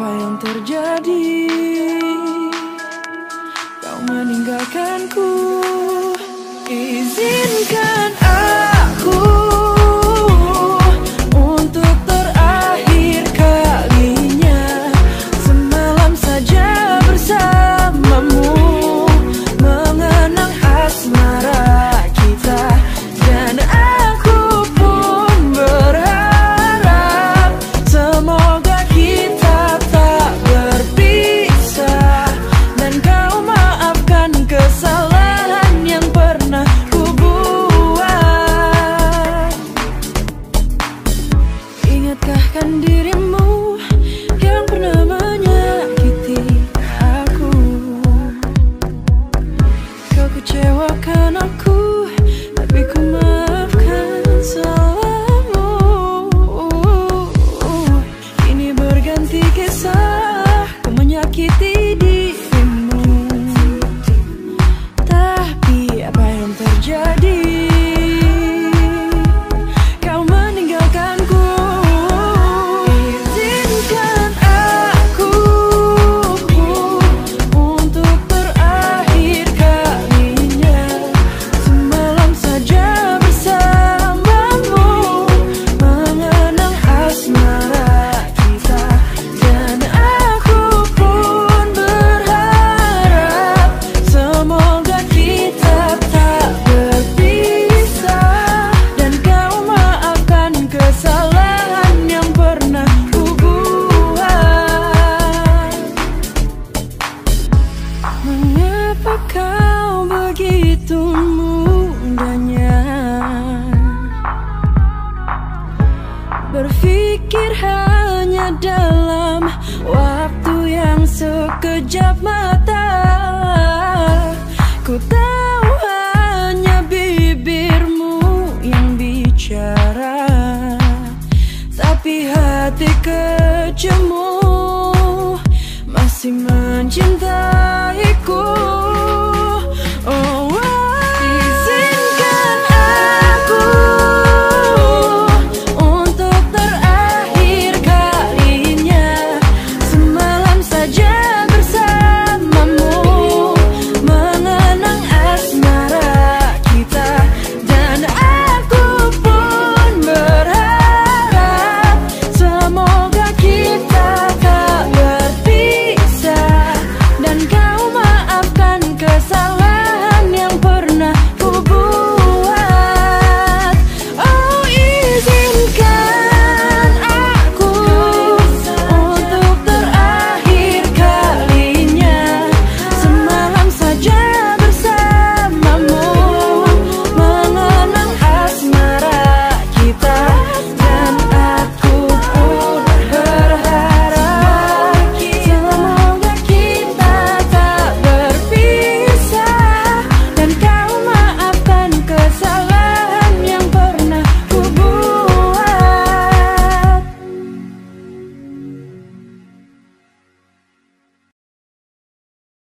apa yang terjadi. ganti kisah Kau menyakiti dia. sekejap mata. Ku tahu hanya bibirmu yang bicara. Tapi hati kecemu masih mencintaiku